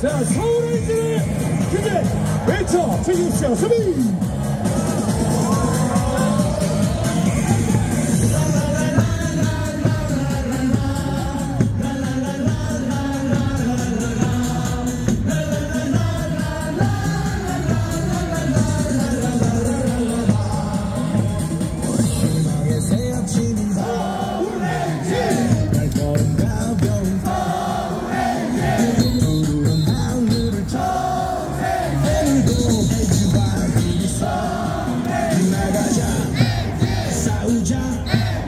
자 서울의 이제는 이제 외쳐 최기욱 씨와 수빈 Yeah.